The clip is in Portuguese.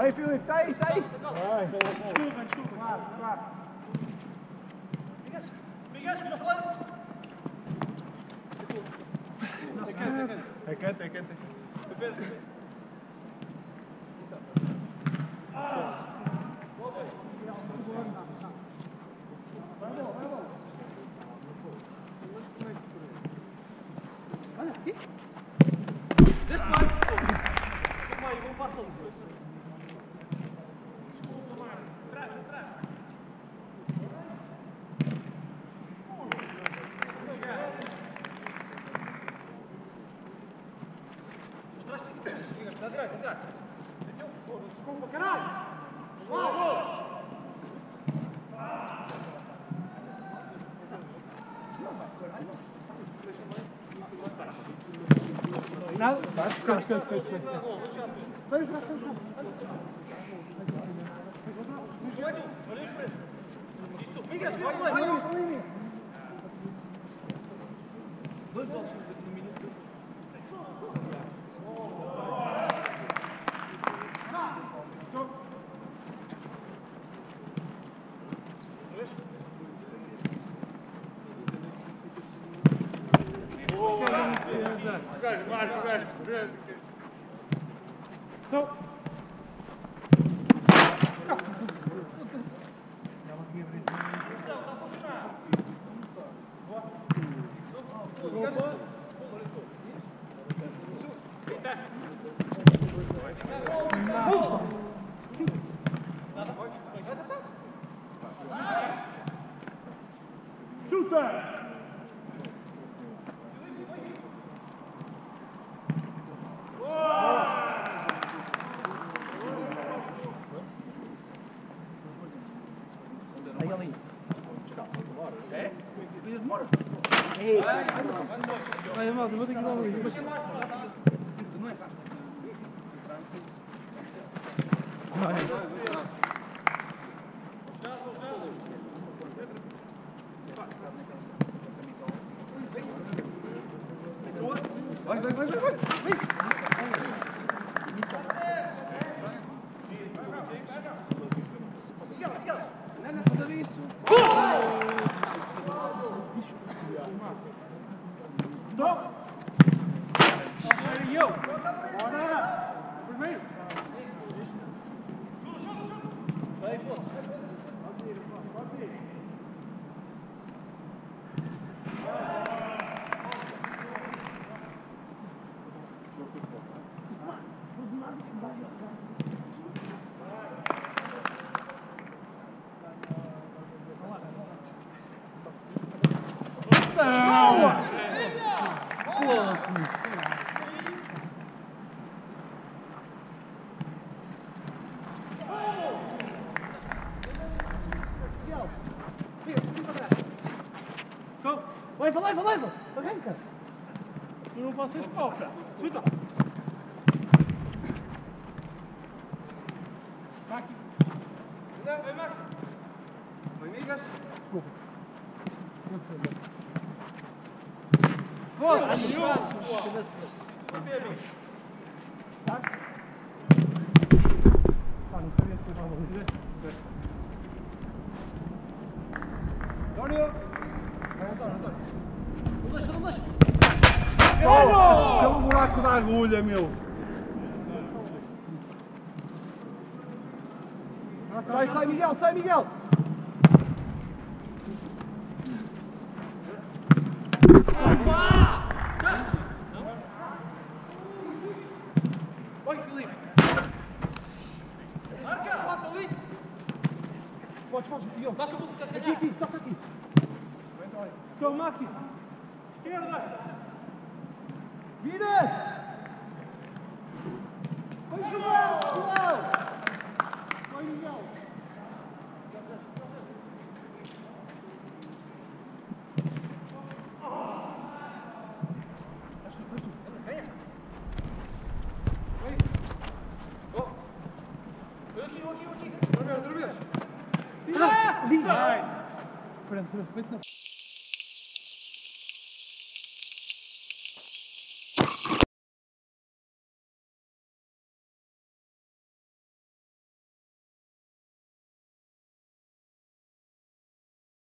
Aí, Felipe, tá aí, tá aí. Vai, desculpa, desculpa. Claro, claro. É canto, é canto. Nada? Canto, canto, canto. Vai jogar, vai jogar. Não. Chuta! Aí, ali. É? Demora. Vai, malta, vou ter que dar um livro. Vai, vai, vai, vai, vai. Go! Leva, leva, leva. Arranca. Tu não passas copa. Chuta. Maqui. Vem, Max. Vem, migas. Foda-se. Ah, não sabia se estava ali. António. Deixa, não deixa. Pelo buraco da agulha, meu. Sai, sai, Miguel, sai, Miguel. Vai, Filipe. Marca. Bota ali. Podes, podes, Miguel. Aqui, toca aqui. Go, Maki. Esquerda. Vira. Vai, João. João. Vai, Miguel. Outra vez, outra vez. Ah, Lindo! Frente, frente, frente.